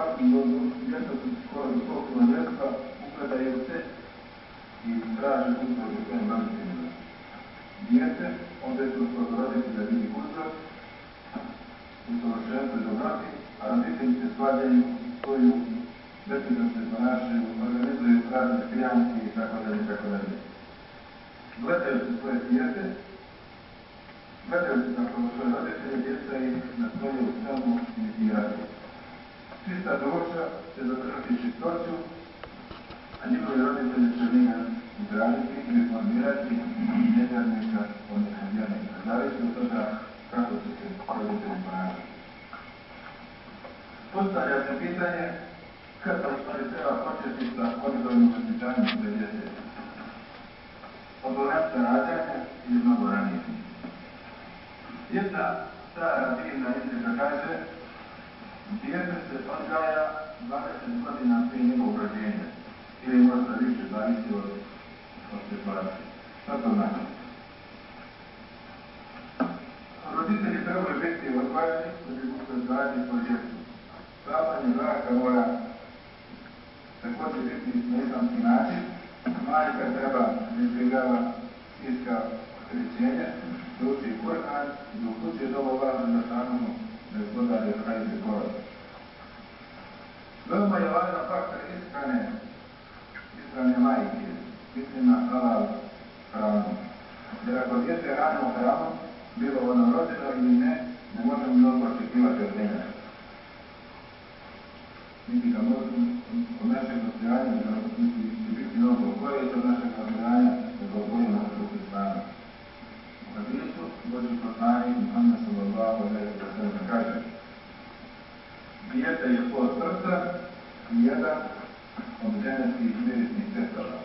svakom dobu djetetu skoro do svog punoljetka ugledaju se i traže u svojim. Dijete, roditelja vidi u i a roditelji se svoju da se ponašaju, organizuju i tako tako. Gledaju se svoje dijete, gledaju se svoje roditelje, djeca i na svoje u svemu imitiraju. Čista duša će zadržati čistoću, a njihovi roditelji će njega izraditi i reformirati nevjernika od nevjernika. Zavisi od toga kako će se roditelji ponašati. Postavlja se pitanje kada u stvari treba početi sa odgojnim osjećanjem svoje djece. Od momenta rađanja ili mnogo ranije. Jedna stara divna izreka kaže dijete se odgaja 20 godina prije njegovog rođenja ili možda više, zavisi od, od situacije. Šta to znači? Roditelji trebaju biti odgajani da bi mogli odgajati svoju djecu. Sklapanje braka mora također biti na islamski način. Majka treba izbjegava iska opterećenja, da uči Kur'an i da uključuje dovo važno da je gospodari hajde porod. Veoma je važan faktor iskrane, iskrane majke, mislim na halal hranu. Jer ako djete hranu hranu, bilo ono rođeno ili ne, ne možemo mnogo očekivati od njega. Niti ga možemo od našeg nastojanja, da niti biti mnogo od našeg na drugu stranu. U Boži poslanik Muhammed sallallahu alaihi wa sallam kaže Dijete je plod srca i jedan od ženevskih mirisnih cestava.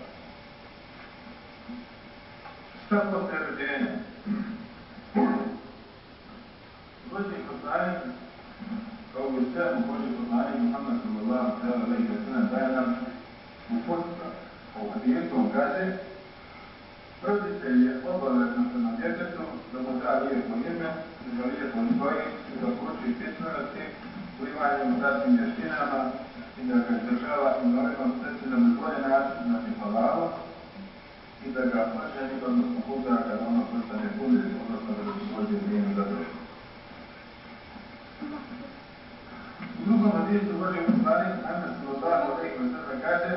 Šta posle rođenja? Boži poslanik kao i svemu Boži poslanik Muhammed sallallahu alaihi wa sallam daje nam on kaže lijepo ime, lijepo izvoji, da uči pismenosti, plivanjem zatim vještinama i da ga izdržava i normalno sreći na bezbolje način, znači halalu, i da ga oženi, odnosno kuda kada ono postane punit, odnosno da se pođe vrijeme za to. U drugom hadisu Boži poslanik, Anas alejhi ve sellem kaže: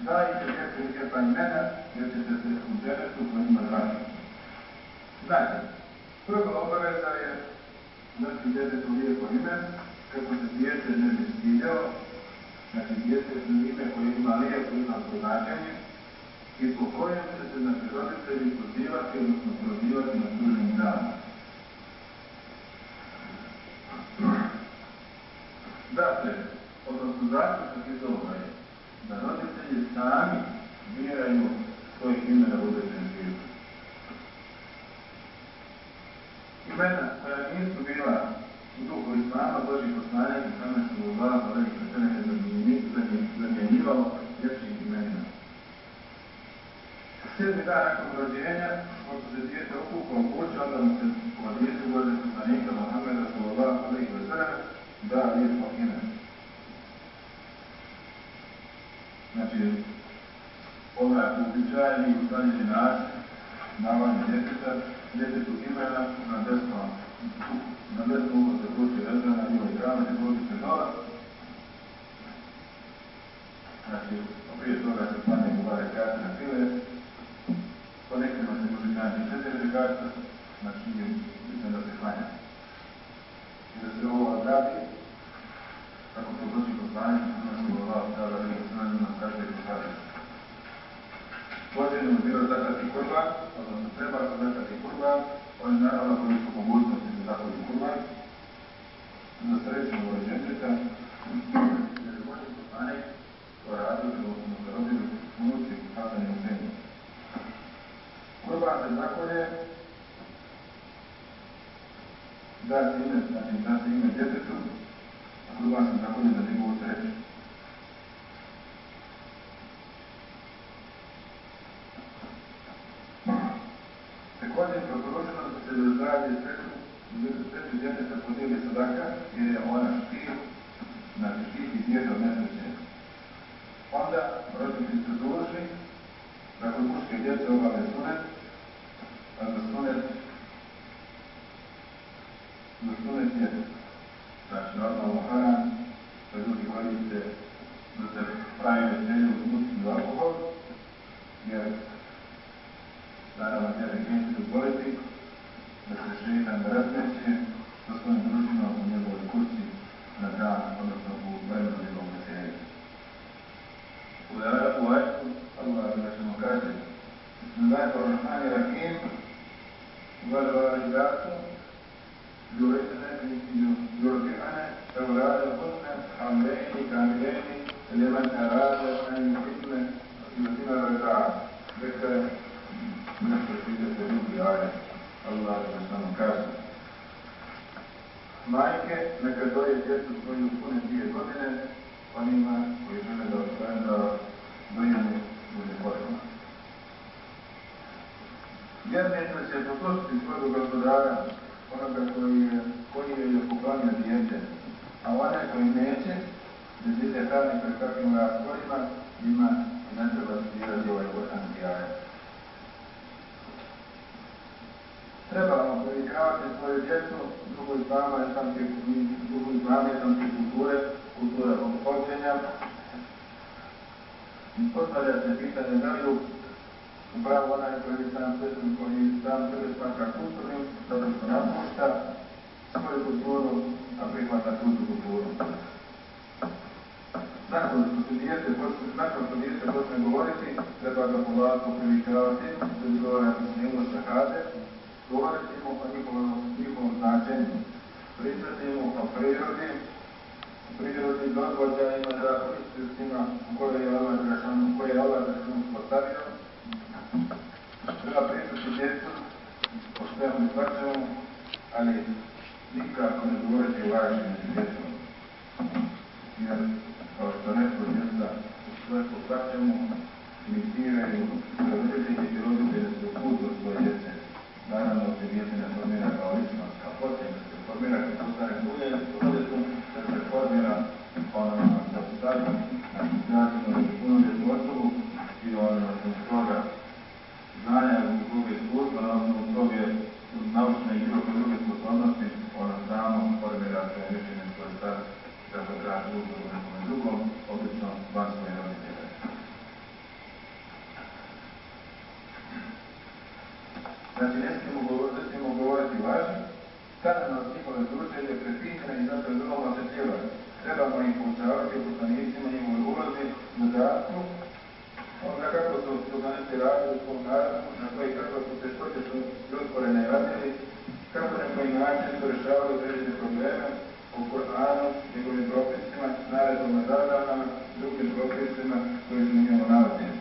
Dajte djecu lijepa imena, jer ćete se u džeretu po njima zvati. Znači, prva obaveza je dati djetetu lijepo ime, kako se dijete ne bi stiljao, znači dijete je ime koje ima lijepo imansko značenje i po kojem će se naši roditelji pozivati, odnosno prozivati na sudnjem danu. Dakle, odnosno zaključak iz ovoga je da roditelji sami biraju svojih imena u Imena koja nisu bila u duhu Islama, Boži poslanik i same su u Allah, ali i sve ne zamjenjivalo ljepšim imenima. Sedmi dan nakon rođenja, ako se dijete okupa u kuću, onda mu se u hadisu Boži poslanika Mohameda sallallahu alaihi wa sallam da lijepo ime. Znači, ovaj uobičajeni ustaljeni način davanja djeteta, djetetu imena na desno, na desno uho se kruči vezana, na njoj grana se kruči se. Znači, prije toga se klanje u bare karte na file, po nekima se može klanjati četiri karte, znači mislim da se klanja. I da se ovo odradi, kako to dođi kod klanja, znači Allah, tada sve nam kaže i. Pođeno je bilo zakati kurban, odnosno treba se zakati kurban, oni naravno koji su mogućnosti da zakati kurban, za srećnog rođenčeta, jer je Boži poslanik to kada smo se rodili unuci Hasan i Husein. Kurban se zakolje, da se ime, znači da se ime djetetu, kurban se zakolje za njegovu sreću. Također preporučeno da se za zdravlje sreću djeteta podijeli sadaka, jer je ona štir, znači dijete od nesreće. Onda roditelji su dužni da kod muške djece obave sunet, a za sunet za sunet je znači normalno haram, da ljudi koriste da se pravi veselju uz alkohol, jer naravno vjere neće dozvoliti da se šeitan razmeće sa svojim družinom u njegovoj kući na dan, odnosno u vremenu njegovog veselja. U ajetu Allah da ćemo kaže Bismillahirrahmanirrahim والوالدات يرثن يرضعن أولادهن حملين كاملين لمن أراد أن يتم يتم الرضاعة ذكر من التفسير Allah da samo nama. Majke neka doje djecu svoju pune dvije godine onima koji žele da ostane da dojene bude potrebno. Vjernica će poslušiti svojeg gospodara, onoga koji je, koji je poklanja djete, a one koji neće, da djete hrani pred kakvim razvojima, ima i ne treba stirati ovaj Kur'an dijajac. Trebamo privikavati svoju djecu dugo islama islamske, dugo islama islamske kulture, kulture obhođenja. Postavlja se pitanje da li upravo onaj koji sam sebe, koji sam sebe smatra kulturnim, zato što napušta svoju kulturu, a prihvata tuđu kulturu. Nakon što se dijete, nakon što dijete počne govoriti, treba ga polako privikavati, da s njemu šahade, govoriti mu o njihovom, značenju, pričati mu o prirodi, prirodi događajima, zakonitostima koje je Allah Žešanu, koje je Allah Žešanu postavio. Treba pričati djecu o svemu i svačemu, ali nikako ne govoriti o među djecom. Jer, kao što neko djeca u sve po svačemu imitiraju roditelji i roditelji su put do svoje djece. Naravno, se djece ne formira kao ličnost, kao posljedno se formira kao postane roditelj da se formira ono da se stavlja na izgrađenu punoljetnu osobu i ono nakon toga znanja, nakon toga iskustva, nakon toga naučne i bilo koje druge sposobnosti, ono samo formira svoje mišljenje, svoj stav, kako traži uzor u nekom drugom, obično van svoje roditelje. Znači, ne smijemo govoriti, ne smijemo govoriti laži, kada nas njihove slučaje prepitane i zato je vrlo osjetljiva. Trebamo ih poučavati poslanicima, njihovoj ulozi, zadatku, onda kako su organisti radili u svom narodu, na koji kako su teškoće su usporene radili, kako na koji način su rešavali određene probleme u Koranu, njegovim propisima, naredbama zabranama, drugim propisima koji su njemu nalazili.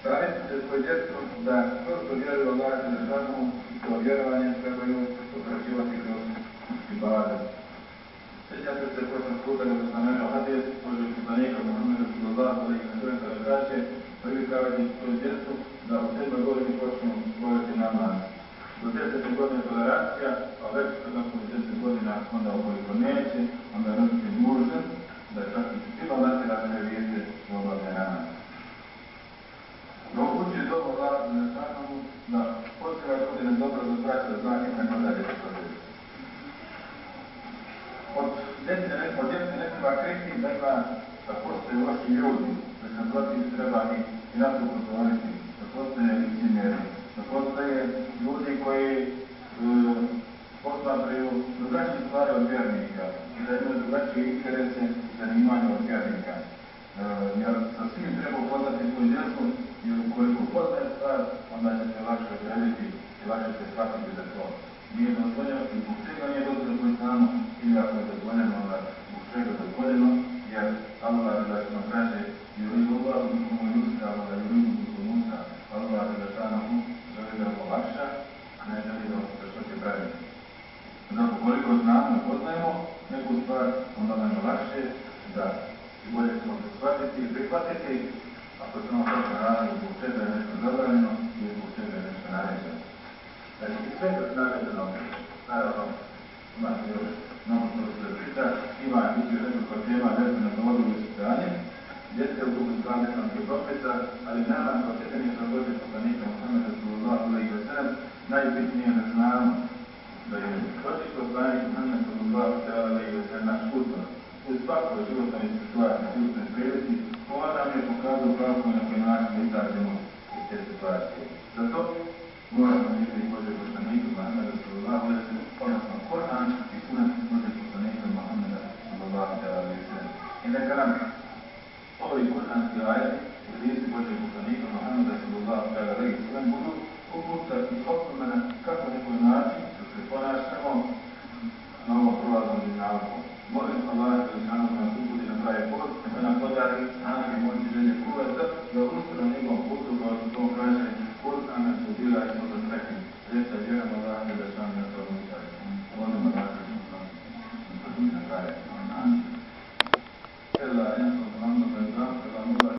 Stavite se svoj djecu da to što vjeruju Allah za šanu, to vjerovanje trebaju upraćivati kroz ibadet. Sjećate se ko sam puta kada sam našao hadis, Bože poslanika Muhammeda sallallahu alaihi wa sallam kada kaže, privikavati svoju djecu da u sedmoj godini počnu govoriti namaz. Do desete godine toleracija, a već kada su deset godina, onda ukoliko neće, onda roditelj dužan da čak i svima natjerati da vijete da obavlja namaz. Da uči to Allah na šanomu, da poslije godine dobro za braća znake kako dalje se podeli. Od djece ne, od djece ne treba kriti da ima da postoje loši ljudi, da se protiv treba i, na to da postoje licimjeri, da postoje ljudi koji e, posmatraju drugačije stvari od vjernika da imaju drugačije interese i zanimanja od vjernika. E, jer sa svim treba upoznati svoju djecu i ukoliko poznaje stvar, onda će se lakše odrediti i lakše se shvatiti da to nije dozvoljeno i zbog čega nije dozvoljeno koji znamo ili ako je dozvoljeno, onda zbog čega je dozvoljeno, jer Allah da što kaže Allah, Juska, onda Juridu bikum Musa, Allah da štanahu želi da ovo lakša, a ne želi da ovo što će praviti. Zato koliko znamo i poznajemo neku stvar, onda nam je lakše da i bolje ćemo se shvatiti i prihvatiti, ako nam hoće naravno zbog čega je nešto zabranjeno ili zbog čega je nešto naređeno. Znači, sve je naredeno, naravno, imate još mnogo što se priča, ima biti nekoliko tema vezano za ovo ispitanje, jeste u duhu stvarne islamske propisa, ali nama kao sljedbenika Božeg poslanika Muhammeda sallallahu alaihi wa sallam najbitnije da znamo da je Božeg poslanik Muhammed sallallahu alaihi wa sallam uzor. U svakoj životnoj situaciji, životnoj prilike, ova nam je pokazao kako na koji način izađemo iz te situacije. Zato moramo vidjeti Božeg poslanika Muhammeda sallallahu alaihi wa sallam, odnosno Koran i sunan Božeg poslanika Muhammeda sallallahu alaihi wa sallam. I neka nam ovi kuranski ajet molim Allah Žešanu da nas uputi na pravi put, da nam podari snage moći želje kuvata, da ustranimo putu, kao što to kaže, Kur'ana su bila i smo da trekli. Lijepa vjerujemo Allah Žešanu da to